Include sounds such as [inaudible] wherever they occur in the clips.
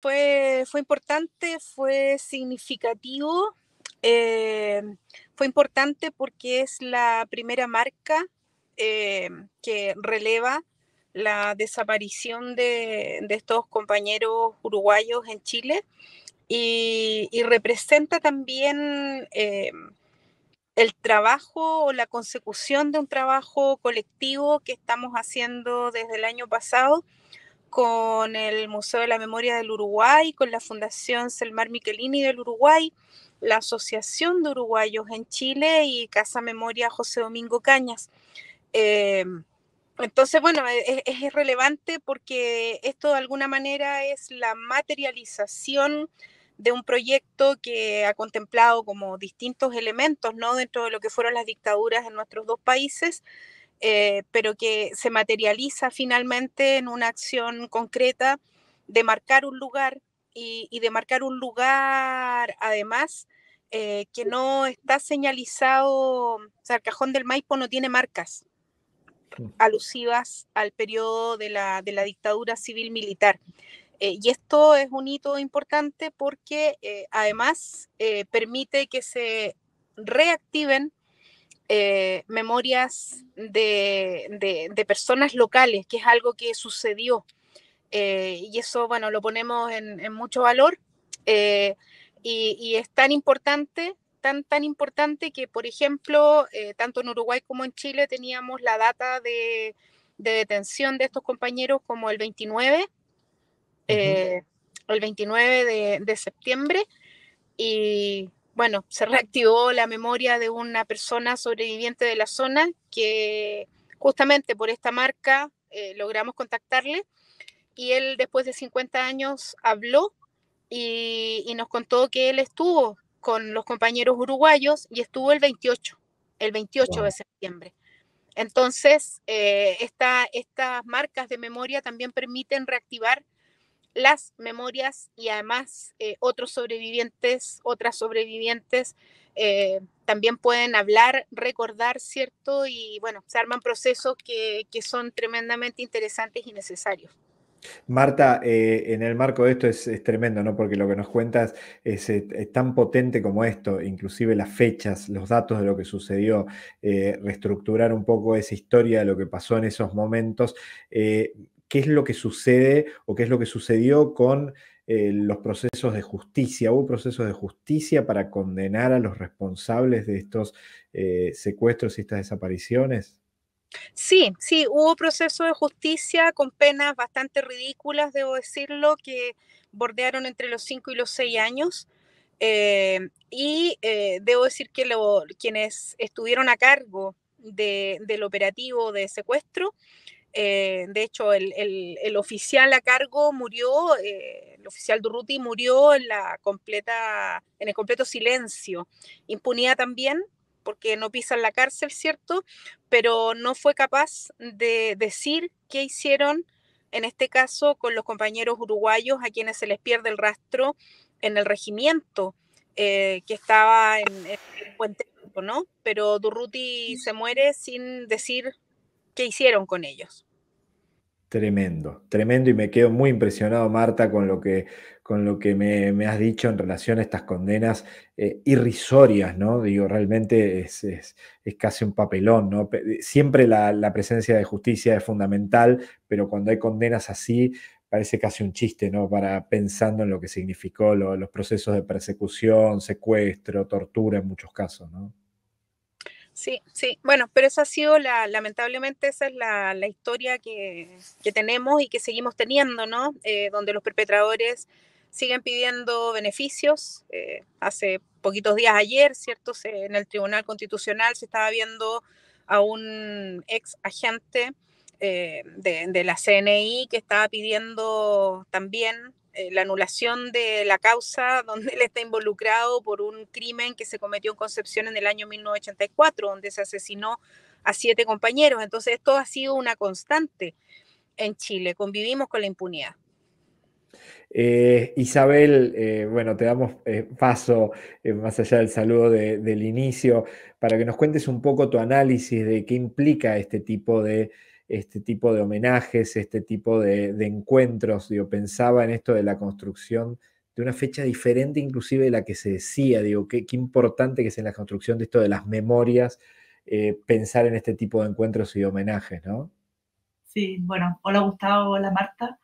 fue, importante, fue significativo, eh, fue importante porque es la primera marca eh, que releva la desaparición de, estos compañeros uruguayos en Chile y, representa también eh, el trabajo o la consecución de un trabajo colectivo que estamos haciendo desde el año pasado con el Museo de la Memoria del Uruguay, con la Fundación Selmar Michelini del Uruguay, la Asociación de Uruguayos en Chile y Casa Memoria José Domingo Cañas. Eh, entonces, bueno, e, e, es, relevante porque esto de alguna manera es la materialización de un proyecto que ha contemplado como distintos elementos, ¿no? Dentro de lo que fueron las dictaduras en nuestros dos países, eh, pero que se materializa finalmente en una acción concreta de marcar un lugar y, de marcar un lugar, además, eh, que no está señalizado, o sea, el cajón del Maipo no tiene marcas, alusivas al periodo de la, dictadura civil militar. Eh, y esto es un hito importante porque eh, además eh, permite que se reactiven memorias de, personas locales, que es algo que sucedió. y eso, bueno, lo ponemos en, mucho valor. y, es tan importante tan, tan importante que, por ejemplo, eh, tanto en Uruguay como en Chile teníamos la data de, detención de estos compañeros como el 29, eh, el 29 de, septiembre, y bueno, se reactivó la memoria de una persona sobreviviente de la zona que justamente por esta marca eh, logramos contactarle y él después de 50 años habló y, y, nos contó que él estuvo con los compañeros uruguayos y estuvo el 28, el 28 de septiembre. Entonces, eh, estas marcas de memoria también permiten reactivar las memorias y además eh, otros sobrevivientes, otras sobrevivientes eh, también pueden hablar, recordar, ¿cierto? Y bueno, se arman procesos que son tremendamente interesantes y necesarios. Marta, eh, en el marco de esto es, tremendo, ¿no? Porque lo que nos cuentas es, tan potente como esto, inclusive las fechas, los datos de lo que sucedió, reestructurar un poco esa historia de lo que pasó en esos momentos. ¿Qué es lo que sucede o qué es lo que sucedió con los procesos de justicia? ¿Hubo procesos de justicia para condenar a los responsables de estos secuestros y estas desapariciones? Sí, sí, hubo proceso de justicia con penas bastante ridículas, debo decirlo, que bordearon entre los 5 y los 6 años. Eh, y eh, debo decir que quienes estuvieron a cargo del operativo de secuestro, eh, de hecho, el, oficial a cargo murió, el oficial Durruti murió en, la completa, en el completo silencio. Impunidad también, porque no pisan la cárcel, ¿cierto? Pero no fue capaz de decir qué hicieron, en este caso, con los compañeros uruguayos a quienes se les pierde el rastro en el regimiento eh, que estaba en, en Puente, ¿no? Pero Durruti se muere sin decir qué hicieron con ellos. Tremendo, tremendo y me quedo muy impresionado, Marta, con lo que, con lo que me, has dicho en relación a estas condenas eh, irrisorias, ¿no? Digo, realmente es, casi un papelón, ¿no? Siempre la, presencia de justicia es fundamental, pero cuando hay condenas así, parece casi un chiste, ¿no? Para pensando en lo que significó los procesos de persecución, secuestro, tortura en muchos casos, ¿no? Sí, sí, bueno, pero esa ha sido la, lamentablemente esa es la, historia que, tenemos y que seguimos teniendo, ¿no? Eh, donde los perpetradores siguen pidiendo beneficios. Eh, hace poquitos días ayer, ¿cierto? en el Tribunal Constitucional se estaba viendo a un ex agente eh, de, de, la CNI que estaba pidiendo también eh, la anulación de la causa donde él está involucrado por un crimen que se cometió en Concepción en el año 1984, donde se asesinó a siete compañeros. Entonces, esto ha sido una constante en Chile, convivimos con la impunidad. Eh, Isabel, eh, bueno, te damos paso, más allá del saludo del inicio, para que nos cuentes un poco tu análisis de qué implica este tipo de este tipo de homenajes, este tipo de, encuentros, digo, pensaba en esto de la construcción de una fecha diferente inclusive de la que se decía, digo, qué, importante que es en la construcción de esto de las memorias, eh, pensar en este tipo de encuentros y homenajes, ¿no? Sí, bueno, hola Gustavo, hola Marta,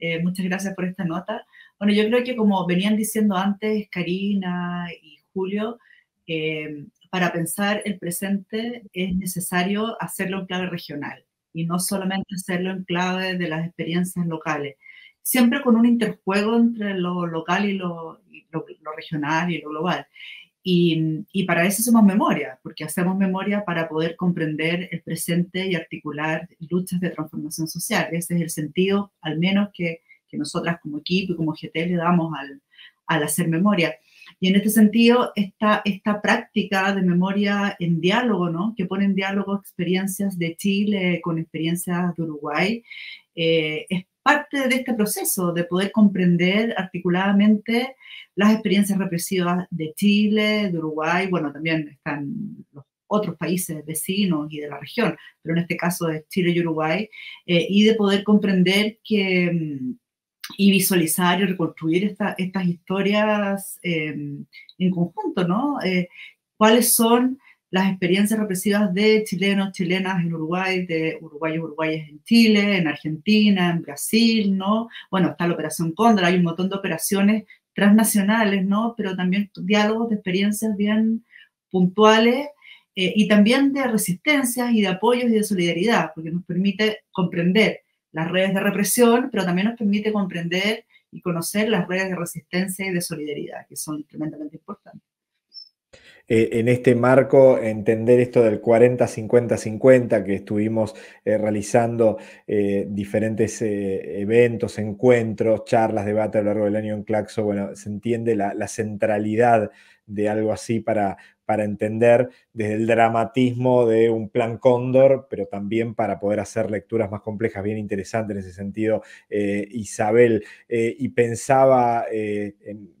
eh, muchas gracias por esta nota. Bueno, yo creo que como venían diciendo antes Karina y Julio, eh, para pensar el presente es necesario hacerlo en clave regional y no solamente hacerlo en clave de las experiencias locales, siempre con un interjuego entre lo local y lo, regional y lo global. Y, y, para eso hacemos memoria, porque hacemos memoria para poder comprender el presente y articular luchas de transformación social. Ese es el sentido, al menos, que, que nosotras como equipo y como GT le damos al, al hacer memoria. Y en este sentido, esta, esta práctica de memoria en diálogo, ¿no? que pone en diálogo experiencias de Chile con experiencias de Uruguay, eh, es parte de este proceso de poder comprender articuladamente las experiencias represivas de Chile, de Uruguay, bueno, también están los otros países vecinos y de la región, pero en este caso de Chile y Uruguay, eh, y de poder comprender que mm, y visualizar y reconstruir estas historias em, en conjunto, ¿no? Eh, ¿Cuáles son las experiencias represivas de chilenos, chilenas en Uruguay, de uruguayos, uruguayas en Chile, en Argentina, en Brasil, ¿no? Bueno, está la Operación Cóndor, hay un montón de operaciones transnacionales, ¿no? Pero también diálogos de experiencias bien puntuales eh, y también de resistencias y de apoyos y de solidaridad, porque nos permite comprender las redes de represión, pero también nos permite comprender y conocer las redes de resistencia y de solidaridad, que son tremendamente importantes. Eh, en este marco, entender esto del 40-50-50 que estuvimos eh, realizando eh, diferentes eventos, encuentros, charlas, debates a lo largo del año en Claxo, bueno, se entiende la, la centralidad de algo así para, para entender desde el dramatismo de un plan cóndor, pero también para poder hacer lecturas más complejas, bien interesantes en ese sentido, eh, Isabel. Eh, y pensaba, eh,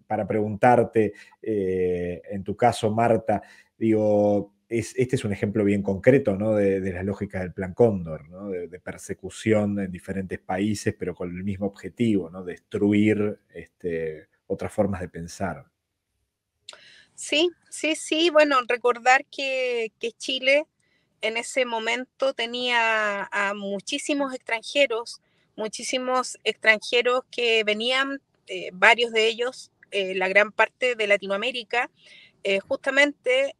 para preguntarte, en tu caso, Marta, digo, este es un ejemplo bien concreto ¿no? de, la lógica del plan Cóndor, ¿no? de, persecución en diferentes países, pero con el mismo objetivo, ¿no? destruir este, otras formas de pensar. Sí, sí, sí. Bueno, recordar que, Chile en ese momento tenía a muchísimos extranjeros, muchísimos extranjeros que venían, eh, varios de ellos, eh, la gran parte de Latinoamérica, eh, justamente,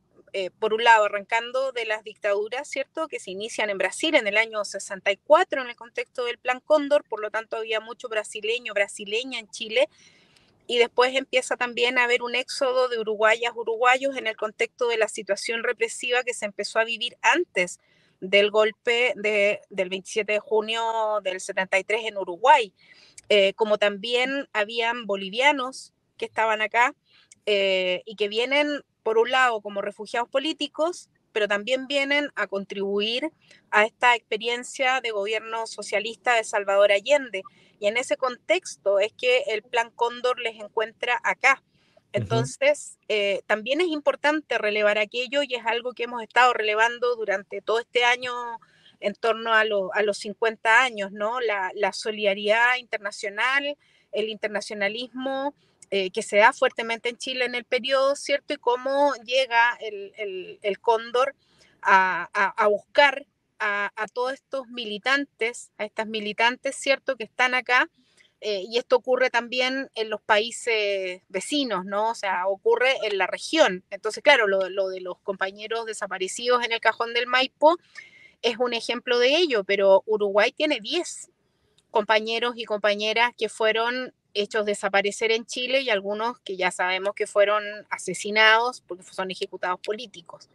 por un lado, arrancando de las dictaduras, ¿cierto?, que se inician en Brasil en el año 64 en el contexto del Plan Cóndor, por lo tanto había mucho brasileño, brasileña en Chile, y después empieza también a haber un éxodo de uruguayas, uruguayos en el contexto de la situación represiva que se empezó a vivir antes del golpe de, del 27 de junio del 73 en Uruguay, eh, como también habían bolivianos que estaban acá eh, y que vienen, por un lado, como refugiados políticos, pero también vienen a contribuir a esta experiencia de gobierno socialista de Salvador Allende y en ese contexto es que el Plan Cóndor les encuentra acá. Entonces, eh, también es importante relevar aquello y es algo que hemos estado relevando durante todo este año en torno a, a los 50 años, ¿no? La, la solidaridad internacional, el internacionalismo eh, que se da fuertemente en Chile en el periodo, ¿cierto? Y cómo llega el, el, el cóndor a, a, a buscar a, todos estos militantes, a estas militantes, ¿cierto?, que están acá. Eh, y esto ocurre también en los países vecinos, ¿no? O sea, ocurre en la región. Entonces, claro, lo, de los compañeros desaparecidos en el cajón del Maipo es un ejemplo de ello, pero Uruguay tiene 10 compañeros y compañeras que fueron hechos desaparecer en Chile y algunos que ya sabemos que fueron asesinados porque son ejecutados políticos.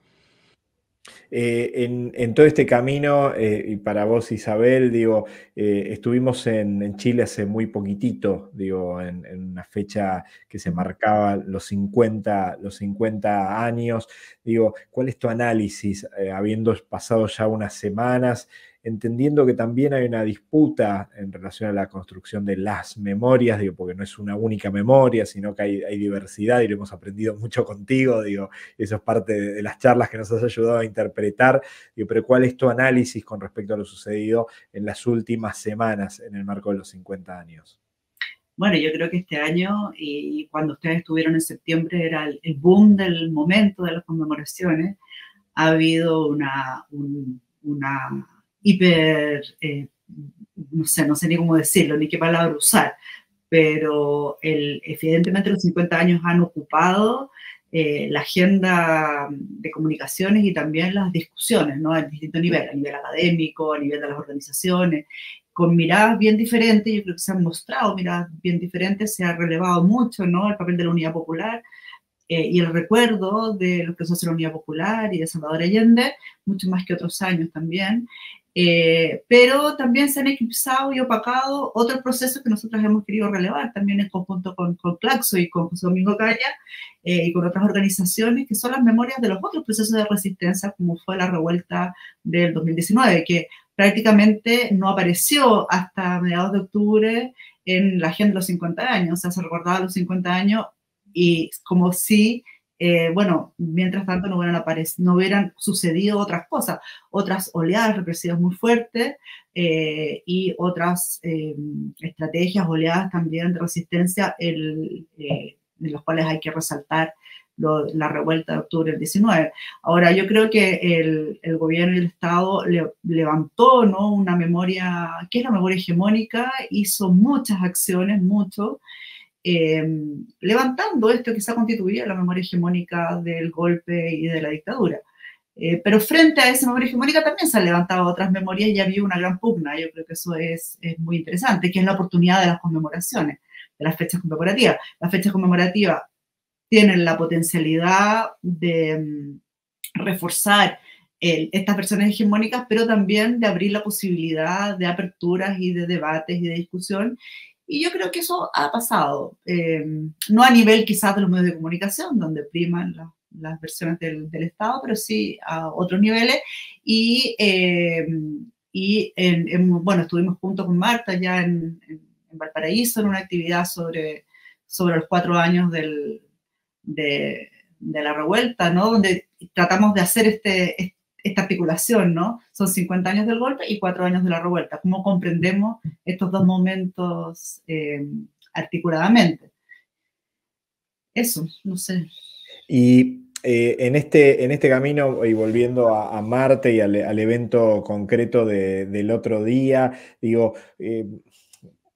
Eh, en, todo este camino, eh, y para vos Isabel, digo, eh, estuvimos en, Chile hace muy poquitito, digo, en, una fecha que se marcaba los 50, los 50 años. Digo, ¿cuál es tu análisis, habiendo pasado ya unas semanas? Entendiendo que también hay una disputa en relación a la construcción de las memorias, digo, porque no es una única memoria, sino que hay, diversidad y lo hemos aprendido [laughs] mucho contigo, digo, eso es parte de, las charlas que nos has ayudado a interpretar, digo, pero ¿cuál es tu análisis con respecto a lo sucedido en las últimas semanas en el marco de los 50 años? Bueno, yo creo que este año y cuando ustedes estuvieron en septiembre era el, boom del momento de las conmemoraciones. Ha habido una, una hiper, eh, no sé, no sé ni cómo decirlo, ni qué palabra usar, pero el, evidentemente los 50 años han ocupado eh, la agenda de comunicaciones y también las discusiones, ¿no? A distintos niveles, a nivel académico, a nivel de las organizaciones, con miradas bien diferentes, yo creo que se han mostrado miradas bien diferentes, se ha relevado mucho ¿no? el papel de la Unidad Popular eh, y el recuerdo de lo que es la Unidad Popular y de Salvador Allende, mucho más que otros años también. Eh, pero también se han eclipsado y opacado otros procesos que nosotros hemos querido relevar también en conjunto con, con Claxo y con José Domingo Calla eh, y con otras organizaciones, que son las memorias de los otros procesos de resistencia, como fue la revuelta del 2019, que prácticamente no apareció hasta mediados de octubre en la agenda de los 50 años, o sea, se recordaba los 50 años y como si, eh, bueno, mientras tanto no hubieran, no hubieran sucedido otras cosas, otras oleadas represivas muy fuertes eh, y otras eh, estrategias, oleadas también de resistencia, el, en los cuales hay que resaltar la revuelta de octubre del 19. Ahora, yo creo que el, el gobierno y el Estado le, levantó ¿no? una memoria, que es la memoria hegemónica, hizo muchas acciones, mucho, em, levantando esto que ha constituido la memoria hegemónica del golpe y de la dictadura. Eh, pero frente a esa memoria hegemónica también se han levantado otras memorias y ha habido una gran pugna. Yo creo que eso es, es muy interesante, que es la oportunidad de las conmemoraciones, de las fechas conmemorativas. Las fechas conmemorativas tienen la potencialidad de mm, reforzar estas versiones hegemónicas, pero también de abrir la posibilidad de aperturas y de debates y de discusión. Y yo creo que eso ha pasado, em, no a nivel quizás de los medios de comunicación, donde priman las versiones del, Estado, pero sí a otros niveles. Y, em, y bueno, estuvimos juntos con Marta ya en, en, Valparaíso en una actividad sobre, sobre los cuatro años del, de, la revuelta, ¿no? Donde tratamos de hacer este, esta articulación, ¿no? Son 50 años del golpe y 4 años de la revuelta. ¿Cómo comprendemos estos dos momentos eh, articuladamente? Eso, no sé. Y eh, en, este, en este camino, y volviendo a, Marte y al, evento concreto del otro día, digo, eh,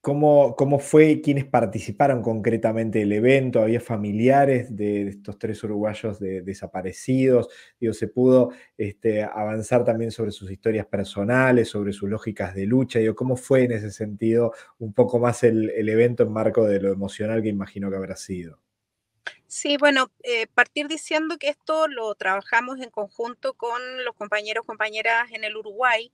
¿Cómo, ¿Cómo, fue? ¿Quiénes participaron concretamente del evento? ¿Había familiares de, estos tres uruguayos desaparecidos? Digo, ¿Se pudo este, avanzar también sobre sus historias personales, sobre sus lógicas de lucha? Digo, ¿Cómo fue en ese sentido un poco más el, evento en marco de lo emocional que imagino que habrá sido? Sí, bueno, eh, partir diciendo que esto lo trabajamos en conjunto con los compañeros, compañeras en el Uruguay.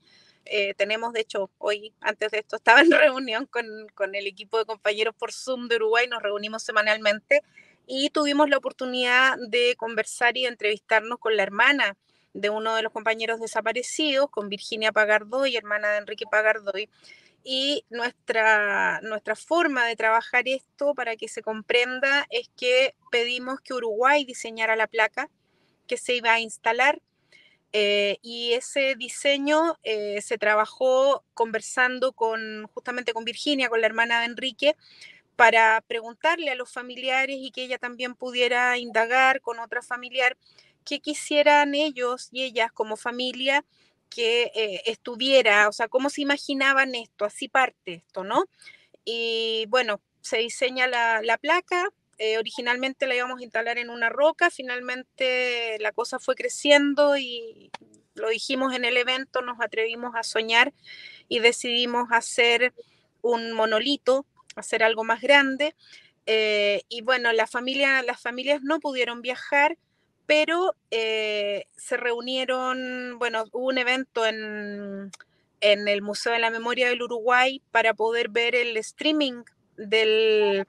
Eh, tenemos, de hecho, hoy, antes de esto, [laughs] estaba en reunión con, con, el equipo de compañeros por Zoom de Uruguay, nos reunimos semanalmente y tuvimos la oportunidad de conversar y entrevistarnos con la hermana de uno de los compañeros desaparecidos, con Virginia Pagardoy, hermana de Enrique Pagardoy. Y nuestra, nuestra forma de trabajar esto para que se comprenda es que pedimos que Uruguay diseñara la placa que se iba a instalar eh, y ese diseño eh, se trabajó conversando con justamente con Virginia, con la hermana de Enrique, para preguntarle a los familiares y que ella también pudiera indagar con otra familiar qué quisieran ellos y ellas como familia que eh, estuviera, o sea, cómo se imaginaban esto, así parte esto, ¿no? Y bueno, se diseña la, la placa, eh, originalmente la íbamos a instalar en una roca, finalmente la cosa fue creciendo y lo dijimos en el evento, nos atrevimos a soñar y decidimos hacer un monolito, hacer algo más grande. Eh, y bueno, la familia, las familias no pudieron viajar, pero eh, se reunieron, bueno, hubo un evento en, en el Museo de la Memoria del Uruguay para poder ver el streaming del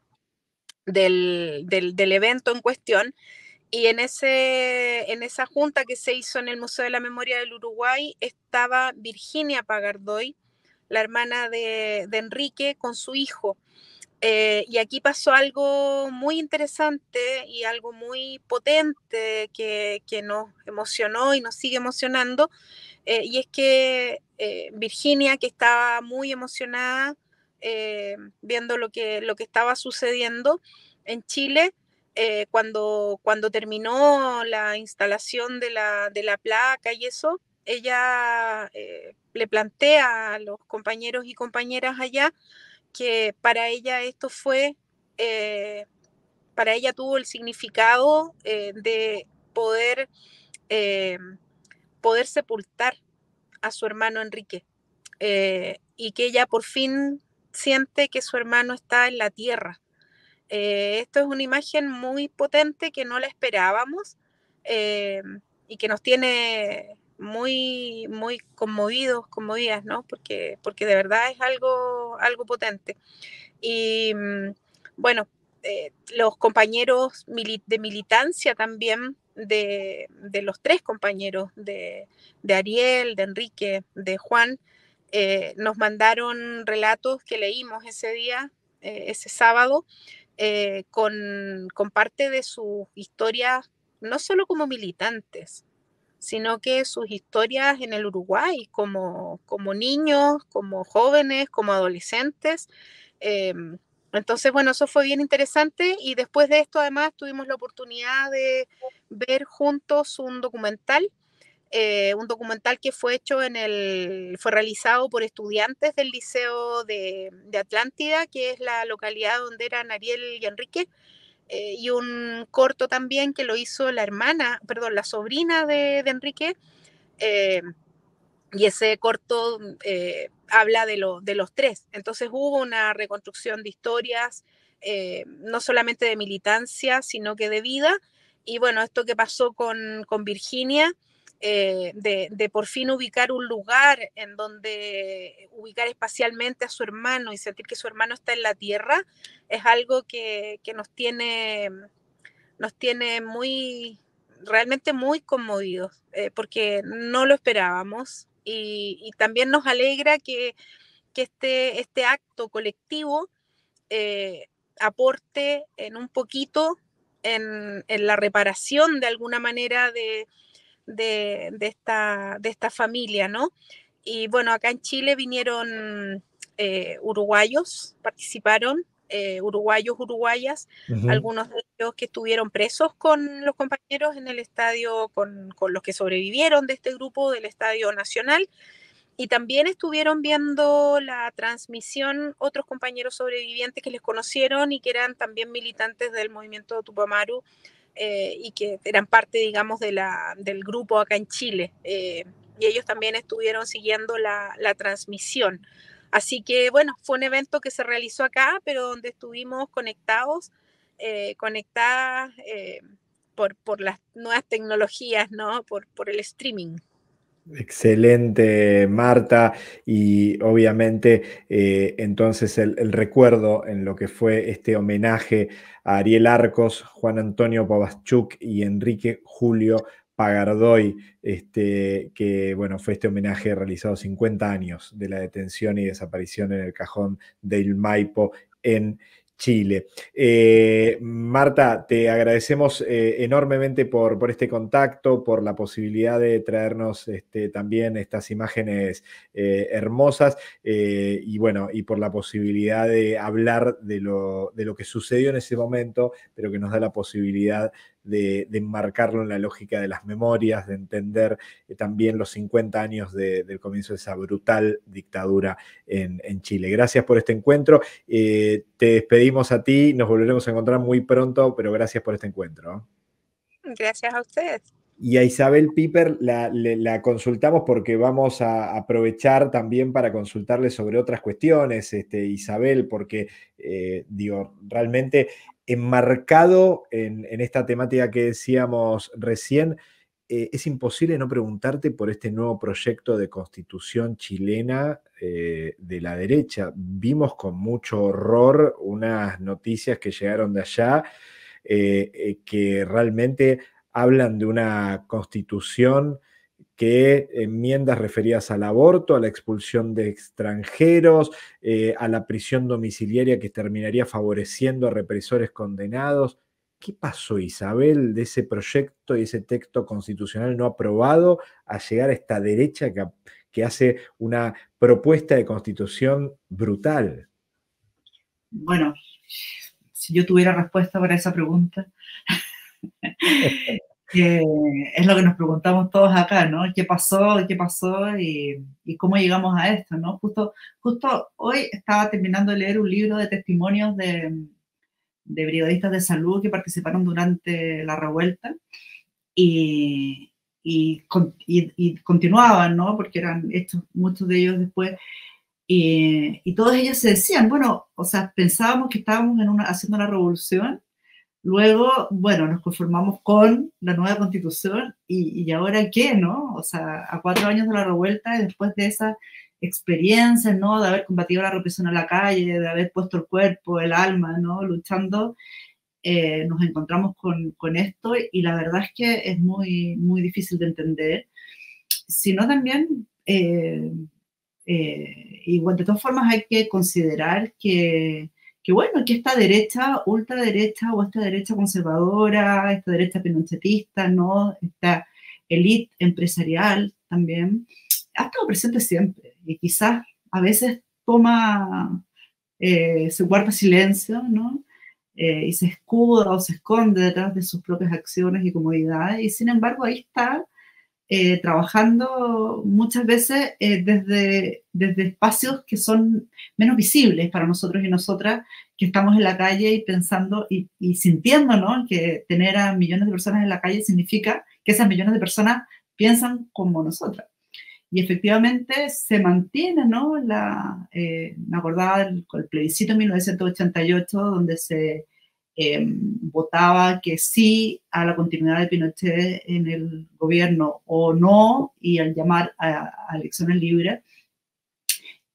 del, del, evento en cuestión Y en, ese, en esa junta que se hizo en el Museo de la Memoria del Uruguay estaba Virginia Pagardoy, la hermana de, Enrique, con su hijo. Eh, y aquí pasó algo muy interesante y algo muy potente que, nos emocionó y nos sigue emocionando. Eh, y es que eh, Virginia, que estaba muy emocionada viendo lo que, lo que estaba sucediendo en Chile, cuando, cuando terminó la instalación de la, de la placa y eso, ella le plantea a los compañeros y compañeras allá que para ella esto fue, eh, para ella tuvo el significado eh, de poder, eh, poder sepultar a su hermano Enrique y que ella por fin siente que su hermano está en la tierra. esto es una imagen muy potente que no la esperábamos y que nos tiene muy, muy conmovidos, conmovidas, ¿no? Porque, porque de verdad es algo, algo potente. Y mm, bueno, eh, los compañeros de militancia también, de, los tres compañeros, de, Ariel, de Enrique, de Juan, eh, nos mandaron relatos que leímos ese día, eh, ese sábado, con, con parte de sus historias, no solo como militantes, sino que sus historias en el Uruguay, como, como niños, como jóvenes, como adolescentes. Entonces, bueno, eso fue bien interesante y después de esto además tuvimos la oportunidad de ver juntos un documental, eh, un documental que fue hecho en el, fue realizado por estudiantes del Liceo de, Atlántida, que es la localidad donde eran Ariel y Enrique, eh, y un corto también que lo hizo la hermana, perdón, la sobrina de, Enrique. Eh, y ese corto habla de, lo, de los tres. Entonces hubo una reconstrucción de historias, no solamente de militancia, sino que de vida. Y bueno, esto que pasó con, con Virginia, eh, de, por fin ubicar un lugar en donde ubicar espacialmente a su hermano y sentir que su hermano está en la tierra, es algo que, nos tiene, nos tiene muy, realmente muy conmovidos, eh, porque no lo esperábamos y, también nos alegra que, este, este acto colectivo eh, aporte en un poquito en, en, la reparación de alguna manera de, de, esta, de esta familia, ¿no? Y bueno, acá en Chile vinieron eh, uruguayos, participaron, eh, uruguayos, uruguayas, algunos de ellos que estuvieron presos con los compañeros en el estadio, con, con, los que sobrevivieron de este grupo del Estadio Nacional. Y también estuvieron viendo la transmisión otros compañeros sobrevivientes que les conocieron y que eran también militantes del movimiento Tupamaru eh, y que eran parte, digamos, de la, del grupo acá en Chile. Eh, y ellos también estuvieron siguiendo la, la, transmisión. Así que, bueno, fue un evento que se realizó acá, pero donde estuvimos conectados, eh, conectadas por, por, las nuevas tecnologías, ¿no? Por, por el streaming. Excelente, Marta, y obviamente eh, entonces el, recuerdo en lo que fue este homenaje a Ariel Arcos, Juan Antonio Pavaschuk y Enrique Julio Pagardoy, este, que bueno, fue este homenaje realizado 50 años de la detención y desaparición en el cajón del Maipo en Chile. Eh, Marta, te agradecemos eh, enormemente por, este contacto, por la posibilidad de traernos este, también estas imágenes eh, hermosas y bueno, y por la posibilidad de hablar de lo, de lo que sucedió en ese momento, pero que nos da la posibilidad de, enmarcarlo en la lógica de las memorias, de entender eh, también los 50 años del comienzo de esa brutal dictadura en, Chile. Gracias por este encuentro. Eh, te despedimos a ti, nos volveremos a encontrar muy pronto, pero gracias por este encuentro. Gracias a ustedes. Y a Isabel Piper la, consultamos porque vamos a aprovechar también para consultarle sobre otras cuestiones, este, Isabel, porque eh, digo, realmente enmarcado en, esta temática que decíamos recién, eh, es imposible no preguntarte por este nuevo proyecto de constitución chilena eh, de la derecha. Vimos con mucho horror unas noticias que llegaron de allá que realmente hablan de una constitución que enmiendas referidas al aborto, a la expulsión de extranjeros, eh, a la prisión domiciliaria que terminaría favoreciendo a represores condenados. ¿Qué pasó, Isabel, de ese proyecto y ese texto constitucional no aprobado a llegar a esta derecha que, que hace una propuesta de constitución brutal? Bueno, si yo tuviera respuesta para esa pregunta, [laughs] es lo que nos preguntamos todos acá, ¿no? ¿Qué pasó? ¿Qué pasó? Y, y, cómo llegamos a esto, ¿no? Justo, justo hoy estaba terminando de leer un libro de testimonios de, de brigadistas de salud que participaron durante la revuelta y, y, y, continuaban, ¿no? Porque eran estos, muchos de ellos después. Y, y todos ellos se decían, bueno, o sea, pensábamos que estábamos en una, haciendo la revolución Luego, bueno, nos conformamos con la nueva constitución y, y, ahora qué, ¿no? O sea, a cuatro años de la revuelta y después de esa experiencia, ¿no? De haber combatido la represión en la calle, de haber puesto el cuerpo, el alma, ¿no? Luchando, eh, nos encontramos con, con, esto y la verdad es que es muy, muy difícil de entender. Sino también, eh, eh, de todas formas hay que considerar que que bueno, que esta derecha, ultraderecha o esta derecha conservadora, esta derecha pinochetista, ¿no? Esta élite empresarial también, ha estado presente siempre y quizás a veces toma, eh, se guarda silencio, ¿no? Eh, y se escuda o se esconde detrás de sus propias acciones y comodidades, y sin embargo ahí está eh, trabajando muchas veces eh, desde, desde espacios que son menos visibles para nosotros y nosotras, que estamos en la calle y pensando y, y sintiendo ¿no? que tener a millones de personas en la calle significa que esas millones de personas piensan como nosotras. Y efectivamente se mantiene, ¿no? La, eh, me acordaba del, el plebiscito en 1988, donde se Em, votaba que sí a la continuidad de Pinochet en el gobierno o no, y al llamar a, elecciones libres,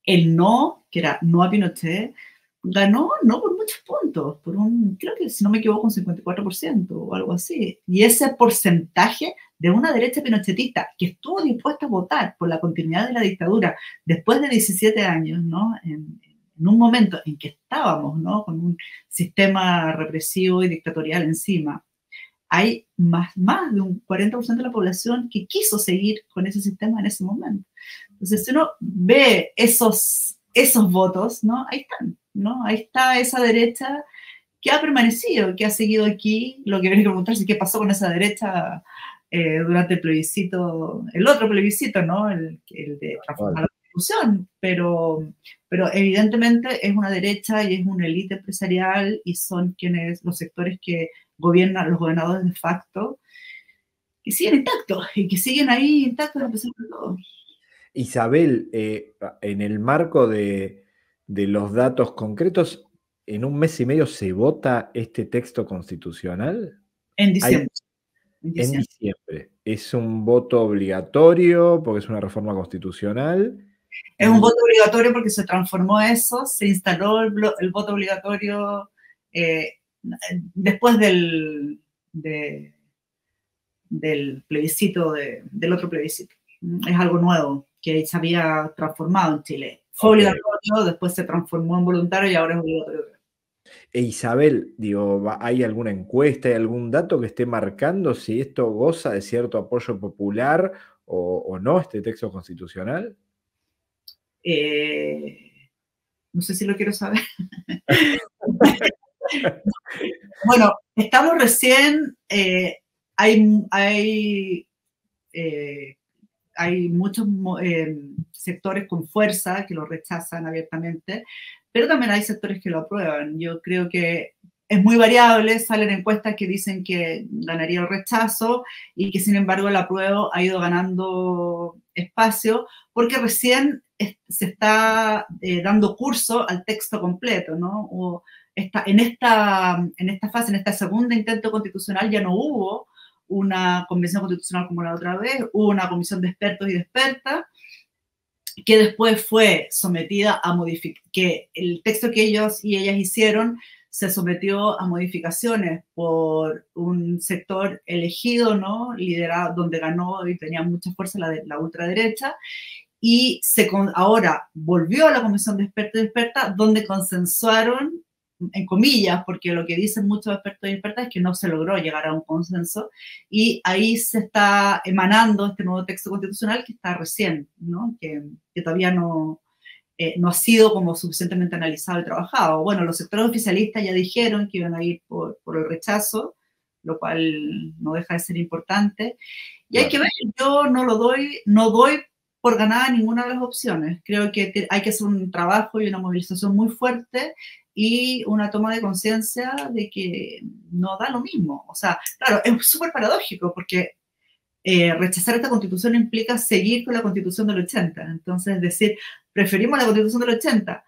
el no, que era no a Pinochet, ganó no por muchos puntos, por un, creo que si no me equivoco, un 54% o algo así. Y ese porcentaje de una derecha pinochetista que estuvo dispuesta a votar por la continuidad de la dictadura después de 17 años, ¿no? En, en un momento en que estábamos ¿no? con un sistema represivo y dictatorial encima, hay más, más de un 40% de la población que quiso seguir con ese sistema en ese momento. Entonces, si uno ve esos, esos votos, ¿no? ahí están, ¿no? ahí está esa derecha que ha permanecido, que ha seguido aquí. Lo que viene a preguntarse qué pasó con esa derecha eh, durante el plebiscito, el otro plebiscito, ¿no? El, el de transformar pero, pero evidentemente es una derecha y es una élite empresarial y son quienes, los sectores que gobiernan, los gobernadores de facto, que siguen intactos y que siguen ahí intactos a pesar de todo. Isabel, eh, en el marco de, de los datos concretos, ¿en un mes y medio se vota este texto constitucional? En diciembre. En diciembre. en diciembre. ¿Es un voto obligatorio porque es una reforma constitucional? Es un voto obligatorio porque se transformó eso, se instaló el, el voto obligatorio eh, después del, de, del plebiscito, de, del otro plebiscito. Es algo nuevo que se había transformado en Chile. Fue okay. obligatorio, después se transformó en voluntario y ahora es obligatorio. E Isabel, digo, ¿hay alguna encuesta, hay algún dato que esté marcando si esto goza de cierto apoyo popular o, o no, este texto constitucional? Eh, no sé si lo quiero saber. [laughs] bueno, estamos recién, eh, hay, hay, eh, hay muchos sectores con fuerza que lo rechazan abiertamente, pero también hay sectores que lo aprueban. Yo creo que es muy variable, salen encuestas que dicen que ganaría el rechazo y que sin embargo el apruebo ha ido ganando espacio porque recién se está eh, dando curso al texto completo, ¿no? O esta, en, esta, en esta fase, en esta segunda intento constitucional ya no hubo una convención constitucional como la otra vez, hubo una comisión de expertos y de expertas que después fue sometida a modificar, que el texto que ellos y ellas hicieron se sometió a modificaciones por un sector elegido, ¿no? Liderado, donde ganó y tenía mucha fuerza la, la ultraderecha, y se, ahora volvió a la comisión de expertos y expertas, donde consensuaron, en comillas, porque lo que dicen muchos expertos y expertas es que no se logró llegar a un consenso, y ahí se está emanando este nuevo texto constitucional que está recién, ¿no? que, que todavía no, eh, no ha sido como suficientemente analizado y trabajado. Bueno, los sectores oficialistas ya dijeron que iban a ir por, por el rechazo, lo cual no deja de ser importante. Y hay que ver, yo no lo doy, no doy por ganada ninguna de las opciones. Creo que hay que hacer un trabajo y una movilización muy fuerte y una toma de conciencia de que no da lo mismo. O sea, claro, es súper paradójico porque eh, rechazar esta constitución implica seguir con la constitución del 80. Entonces, es decir, preferimos la constitución del 80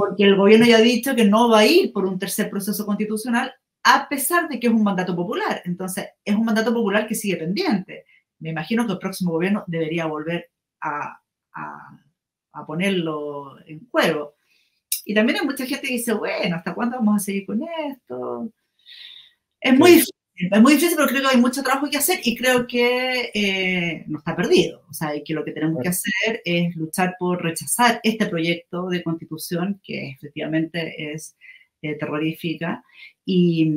porque el gobierno ya ha dicho que no va a ir por un tercer proceso constitucional a pesar de que es un mandato popular. Entonces, es un mandato popular que sigue pendiente. Me imagino que el próximo gobierno debería volver a, a, ponerlo en juego. Y también hay mucha gente que dice, bueno, ¿hasta cuándo vamos a seguir con esto? Es muy difícil es muy difícil, pero creo que hay mucho trabajo que hacer y creo que eh, no está perdido. O sea, que lo que tenemos que hacer es luchar por rechazar este proyecto de constitución que efectivamente es eh, terrorífica y,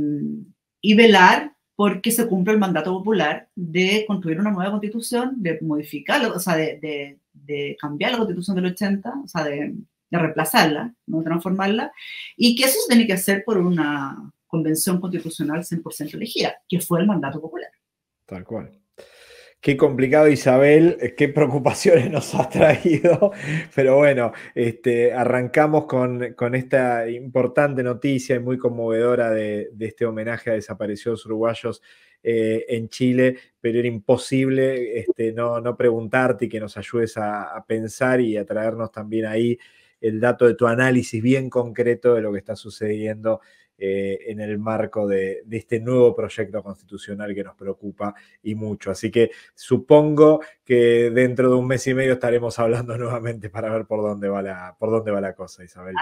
y velar porque se cumple el mandato popular de construir una nueva constitución, de modificarla, o sea, de, de, de cambiar la constitución del 80, o sea, de, de reemplazarla, no transformarla, y que eso se tiene que hacer por una convención constitucional 100% elegida, que fue el mandato popular. Tal cual. Qué complicado, Isabel, eh, qué preocupaciones nos ha traído, [laughs] pero bueno, este, arrancamos con, esta importante noticia y muy conmovedora de, este homenaje a desaparecidos uruguayos eh, en Chile, pero era imposible este, no, preguntarte y que nos ayudes a pensar y a traernos también ahí el dato de tu análisis bien concreto de lo que está sucediendo eh, en el marco de, este nuevo proyecto constitucional que nos preocupa y mucho. Así que supongo que dentro de un mes y medio estaremos hablando [laughs] nuevamente para ver por dónde va la, por dónde va la cosa, Isabel.